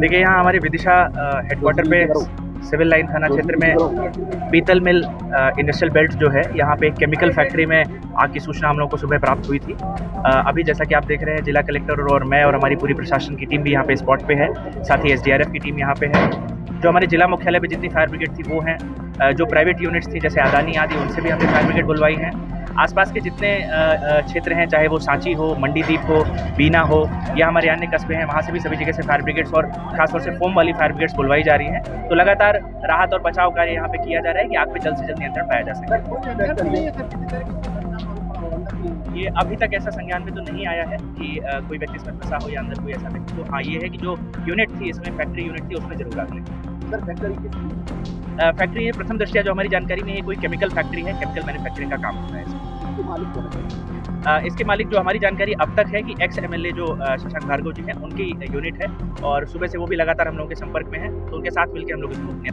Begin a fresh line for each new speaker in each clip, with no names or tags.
देखिए यहाँ हमारे विदिशा हेडक्वार्टर पे सिविल लाइन थाना क्षेत्र में पीतल मिल इंडस्ट्रियल बेल्ट जो है यहाँ पे एक केमिकल फैक्ट्री में आग की सूचना हम लोग को सुबह प्राप्त हुई थी। अ, अभी जैसा कि आप देख रहे हैं जिला कलेक्टर और मैं और हमारी पूरी प्रशासन की टीम भी यहाँ पे स्पॉट पे है। साथ ही एसडीआरएफ की टीम यहाँ पे है। जो हमारे जिला मुख्यालय पर जितनी फायर ब्रिगेड थी वो हैं। जो प्राइवेट यूनिट्स थी जैसे अदानी आदि उनसे भी हमने फायर ब्रिगेड बुलवाई हैं। आसपास के जितने क्षेत्र हैं, चाहे वो सांची हो, मंडीदीप हो, बीना हो, या हमारे अन्य कस्बे हैं, वहाँ से भी सभी जगह से फायर ब्रिगेड्स और खासतौर से फोम वाली फायर ब्रिगेड्स बुलवाई जा रही हैं। तो लगातार राहत और बचाव कार्य यहाँ पे किया जा रहा है कि आग पे जल्द से जल्द नियंत्रण पाया जा सके। ये अभी तक ऐसा संज्ञान में तो नहीं आया है कि कोई व्यक्ति इसमें फंसा हो या अंदर कोई ऐसा व्यक्ति। तो हाँ ये है कि जो यूनिट थी, इसमें फैक्ट्री यूनिट थी, उसमें ज़रूर आग
सर फैक्ट्री किस
फैक्ट्री ये प्रथम दृष्टिया जो हमारी जानकारी में है कोई केमिकल फैक्ट्री है केमिकल मैन्युफैक्चरिंग का काम होता है इसमें।
के मालिक कौन है?
इसके मालिक जो हमारी जानकारी अब तक है कि एक्स एमएलए जो शशांक भार्गव जी हैं उनकी यूनिट है और सुबह से वो भी लगातार हम लोगों के संपर्क में हैं तो उनके साथ मिलकर हम लोग इसको
है।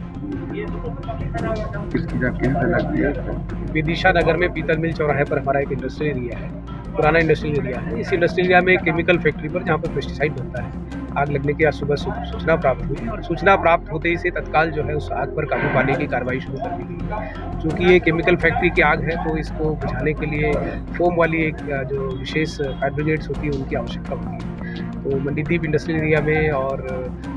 विदिशा नगर में पीतल मिल चौराहे पर हमारा एक इंडस्ट्रियल एरिया है पुराना इंडस्ट्रियल एरिया है। इस इंडस्ट्रियल एरिया में एक केमिकल फैक्ट्री पर जहाँ पर पेस्टिसाइड बनता है। आग लगने की आज सुबह सूचना प्राप्त हुई। और सूचना प्राप्त होते ही से तत्काल जो है उस आग पर काबू पाने की कार्रवाई शुरू कर दी गई। चूँकि ये केमिकल फैक्ट्री की आग है तो इसको बुझाने के लिए फोम वाली एक जो विशेष फायर होती है, उनकी आवश्यकता होती है। तो मंडीदीप इंडस्ट्रियल एरिया में और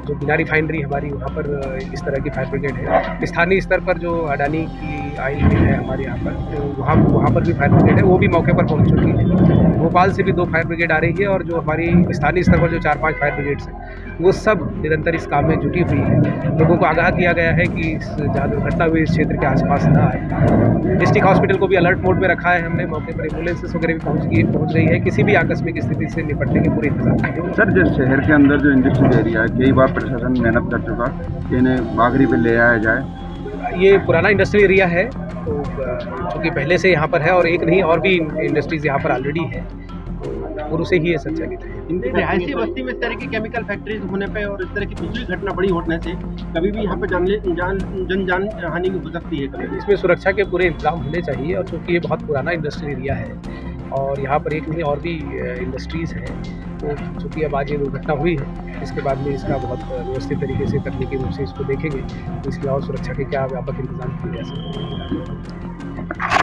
जो बिना रिफाइनरी हमारी वहाँ पर इस तरह की फायर ब्रिगेड है। स्थानीय स्तर पर जो अडानी की आयल मिल है हमारे यहाँ पर तो वहाँ वहाँ पर भी फायर ब्रिगेड है, वो भी मौके पर पहुँच चुकी है। भोपाल से भी दो फायर ब्रिगेड आ रही है और जो हमारी स्थानीय स्तर पर जो चार पाँच फायर ब्रिगेड्स हैं, वो सब निरंतर इस काम में जुटी हुई है। लोगों को आगाह किया गया है कि जहाँ दुर्घटना हुई इस क्षेत्र के आसपास ना आए। डिस्ट्रिक्ट हॉस्पिटल को भी अलर्ट मोड में रखा है हमने, मौके पर एम्बुलेंसेस वगैरह भी पहुँच गई पहुँच गई है। किसी भी आकस्मिक स्थिति से निपटने के पूरे इंतज़ाम।
सर जो शहर के अंदर जो इंडस्ट्रियल एरिया है कई बार प्रशासन मेहनत कर चुका कि इन्हें बागरी पे ले आया जाए।
ये पुराना इंडस्ट्रियल एरिया है तो चूँकि पहले से यहाँ पर है और एक नहीं और भी इंडस्ट्रीज़ यहाँ पर ऑलरेडी है शुरू से ही ये संचालित है।
रिहायशी बस्ती में इस तरह की केमिकल फैक्ट्रीज होने पे और इस तरह की दूसरी घटना बड़ी होने से कभी भी यहाँ पे जानले जान जन जान हानि हो सकती है कभी।
इसमें सुरक्षा के पूरे इंतज़ाम होने चाहिए और चूँकि ये बहुत पुराना इंडस्ट्रियल एरिया है और यहाँ पर एक नहीं और भी इंडस्ट्रीज़ हैं। तो चूँकि अब आज ये दुर्घटना हुई है, इसके बाद में इसका बहुत व्यवस्थित तरीके से तकनीकी रूप से इसको देखेंगे। तो इसकी और सुरक्षा के क्या व्यापक इंतज़ाम किए जा सकते हैं?